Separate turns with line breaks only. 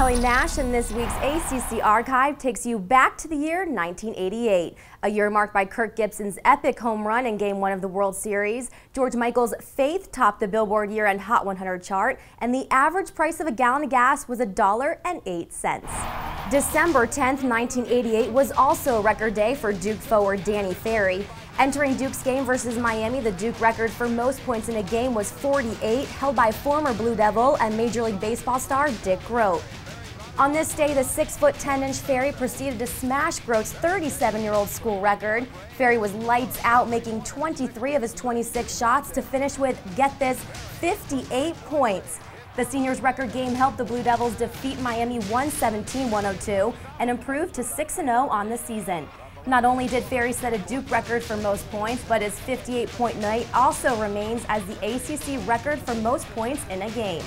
Kelly Nash, and this week's ACC Archive takes you back to the year 1988, a year marked by Kirk Gibson's epic home run in Game 1 of the World Series. George Michael's Faith topped the Billboard year-end Hot 100 chart, and the average price of a gallon of gas was $1.08. December 10, 1988 was also a record day for Duke forward Danny Ferry. Entering Duke's game versus Miami, the Duke record for most points in a game was 48, held by former Blue Devil and Major League Baseball star Dick Groat. On this day, the 6 foot 10 inch Ferry proceeded to smash Groat's 37 year old school record. Ferry was lights out, making 23 of his 26 shots to finish with, get this, 58 points. The seniors' record game helped the Blue Devils defeat Miami 117 102 and improve to 6 0 on the season. Not only did Ferry set a Duke record for most points, but his 58 point night also remains as the ACC record for most points in a game.